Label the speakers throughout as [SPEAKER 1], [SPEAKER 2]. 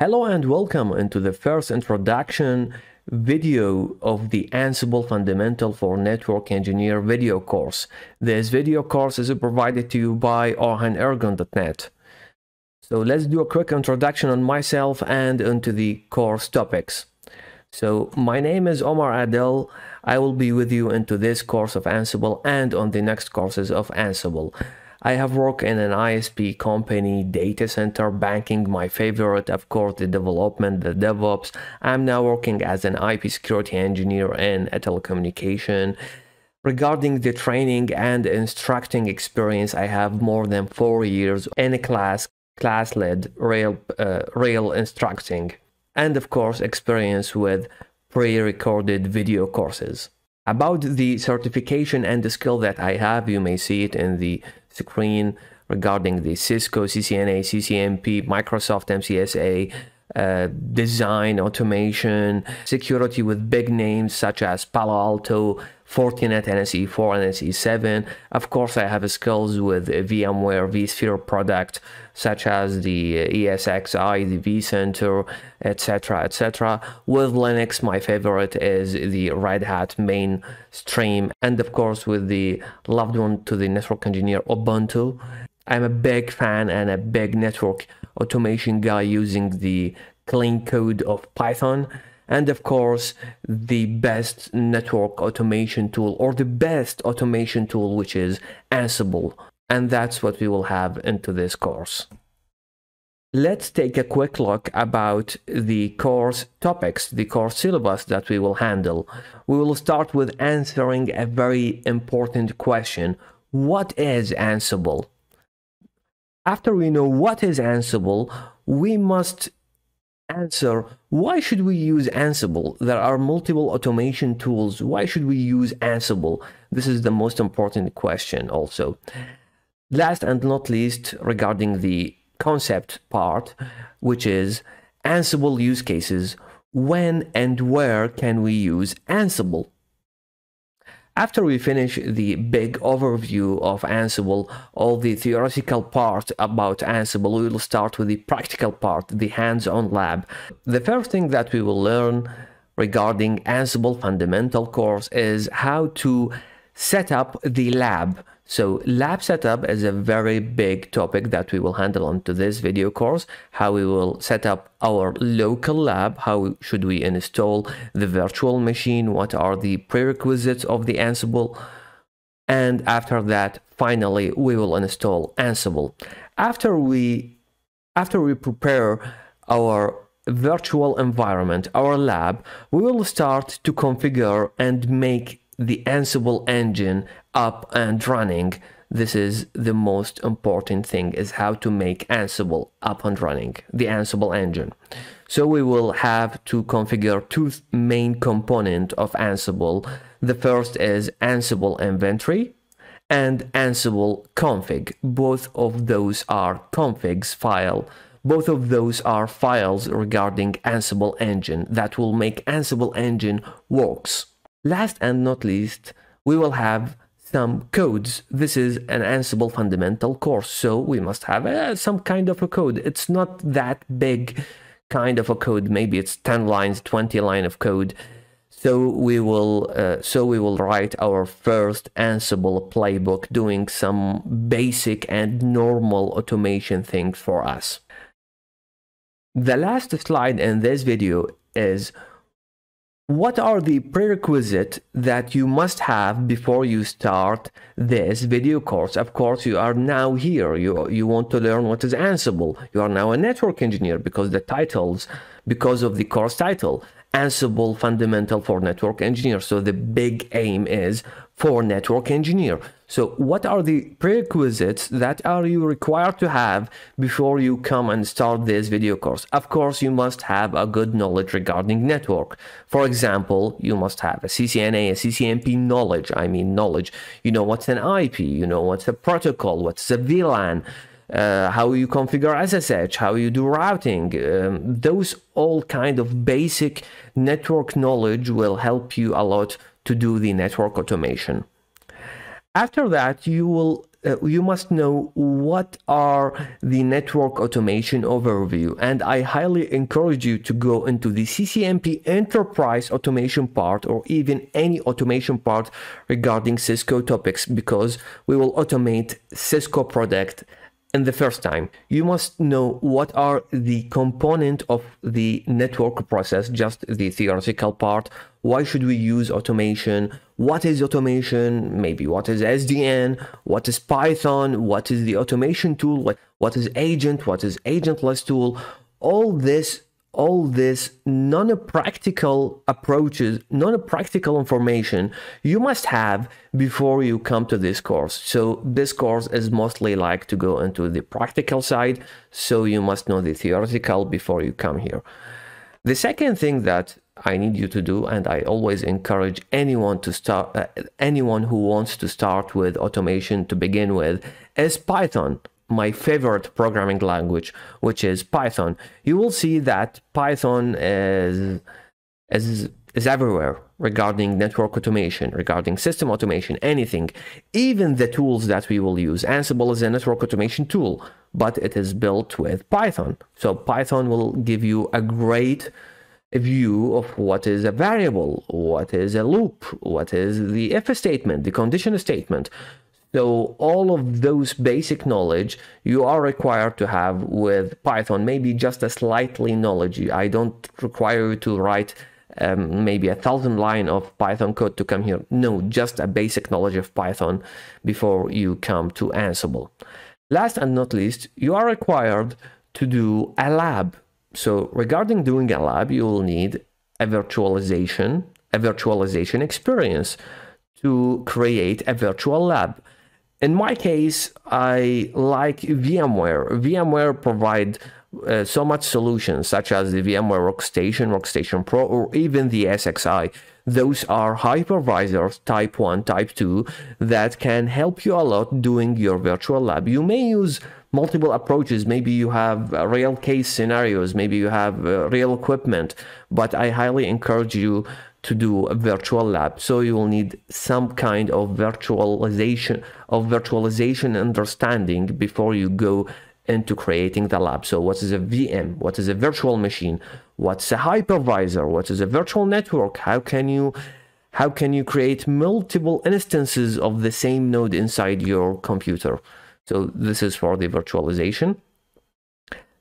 [SPEAKER 1] Hello and welcome into the first introduction video of the Ansible Fundamental for Network Engineer video course. This video course is provided to you by orhanergun.net. So let's do a quick introduction on myself and into the course topics. So my name is Omar Adel. I will be with you into this course of Ansible and on the next courses of Ansible. I have worked in an ISP company, data center, banking, my favorite, of course, the development, the DevOps. I'm now working as an IP security engineer in a telecommunication. Regarding the training and instructing experience, I have more than four years in a class, class-led rail, uh, rail instructing, and of course, experience with pre-recorded video courses. About the certification and the skill that I have, you may see it in the screen regarding the Cisco, CCNA, CCNP, Microsoft MCSA, uh, design, automation, security with big names such as Palo Alto, Fortinet, NSE4, NSE7. Of course, I have skills with VMware, vSphere product such as the ESXi, the vCenter, etc., etc. With Linux, my favorite is the Red Hat mainstream, and of course, with the loved one to the network engineer Ubuntu. I'm a big fan and a big network automation guy using the clean code of Python and of course the best network automation tool or the best automation tool which is Ansible and that's what we will have into this course. Let's take a quick look about the course topics, the course syllabus that we will handle. We will start with answering a very important question. What is Ansible? After we know what is Ansible, we must answer why should we use Ansible? There are multiple automation tools. Why should we use Ansible? This is the most important question also. Last and not least, regarding the concept part, which is Ansible use cases. When and where can we use Ansible? After we finish the big overview of Ansible, all the theoretical part about Ansible, we will start with the practical part, the hands-on lab. The first thing that we will learn regarding Ansible fundamental course is how to set up the lab so lab setup is a very big topic that we will handle onto this video course, how we will set up our local lab, how should we install the virtual machine, what are the prerequisites of the Ansible, and after that, finally, we will install Ansible. After we, after we prepare our virtual environment, our lab, we will start to configure and make the Ansible engine up and running. This is the most important thing is how to make Ansible up and running, the Ansible engine. So we will have to configure two main component of Ansible. The first is Ansible inventory and Ansible config. Both of those are configs file. Both of those are files regarding Ansible engine that will make Ansible engine works. Last and not least, we will have some codes. This is an Ansible fundamental course, so we must have uh, some kind of a code. It's not that big kind of a code. Maybe it's 10 lines, 20 line of code. So we will uh, so we will write our first Ansible playbook doing some basic and normal automation things for us. The last slide in this video is what are the prerequisites that you must have before you start this video course? Of course, you are now here. You, you want to learn what is Ansible. You are now a network engineer because the titles, because of the course title, Ansible Fundamental for Network Engineer. So the big aim is for network engineer. So what are the prerequisites that are you required to have before you come and start this video course? Of course, you must have a good knowledge regarding network. For example, you must have a CCNA, a CCNP knowledge. I mean knowledge. You know what's an IP, you know what's a protocol, what's a VLAN, uh, how you configure SSH, how you do routing. Um, those all kind of basic network knowledge will help you a lot to do the network automation. After that, you will uh, you must know what are the network automation overview and I highly encourage you to go into the CCNP enterprise automation part or even any automation part regarding Cisco topics because we will automate Cisco product in the first time, you must know what are the component of the network process, just the theoretical part. Why should we use automation? What is automation? Maybe what is SDN? What is Python? What is the automation tool? What is agent? What is agentless tool? All this all this non-practical approaches, non-practical information you must have before you come to this course. So this course is mostly like to go into the practical side. So you must know the theoretical before you come here. The second thing that I need you to do, and I always encourage anyone to start, uh, anyone who wants to start with automation to begin with, is Python my favorite programming language, which is Python. You will see that Python is, is, is everywhere regarding network automation, regarding system automation, anything, even the tools that we will use. Ansible is a network automation tool, but it is built with Python. So Python will give you a great view of what is a variable, what is a loop, what is the if statement, the condition statement. So all of those basic knowledge you are required to have with Python, maybe just a slightly knowledge. I don't require you to write um, maybe a thousand line of Python code to come here. No, just a basic knowledge of Python before you come to Ansible. Last and not least, you are required to do a lab. So regarding doing a lab, you will need a virtualization, a virtualization experience to create a virtual lab in my case, I like VMware. VMware provide uh, so much solutions such as the VMware Workstation, Workstation Pro, or even the ESXi. Those are hypervisors type 1, type 2 that can help you a lot doing your virtual lab. You may use multiple approaches. Maybe you have uh, real case scenarios, maybe you have uh, real equipment, but I highly encourage you to do a virtual lab. So you will need some kind of virtualization of virtualization understanding before you go into creating the lab. So what is a VM? What is a virtual machine? What's a hypervisor? What is a virtual network? How can you how can you create multiple instances of the same node inside your computer? So this is for the virtualization.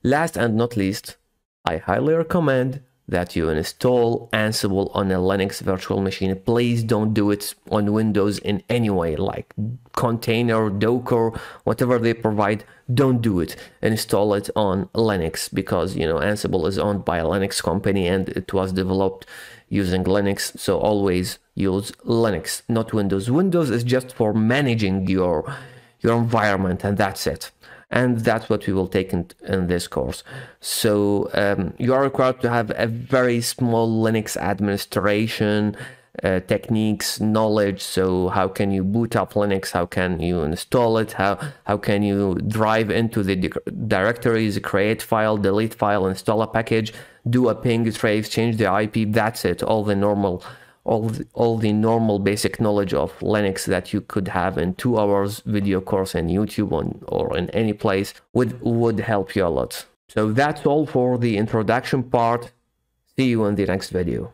[SPEAKER 1] Last and not least, I highly recommend that you install Ansible on a Linux virtual machine. Please don't do it on Windows in any way, like container, Docker, whatever they provide. Don't do it. Install it on Linux because you know Ansible is owned by a Linux company and it was developed using Linux. So always use Linux, not Windows. Windows is just for managing your your environment and that's it and that's what we will take in, in this course. So um, you are required to have a very small Linux administration uh, techniques, knowledge. So how can you boot up Linux? How can you install it? How how can you drive into the directories, create file, delete file, install a package, do a ping trace, change the IP? That's it. All the normal all the, all the normal basic knowledge of Linux that you could have in two hours video course on YouTube on, or in any place would, would help you a lot. So that's all for the introduction part. See you in the next video.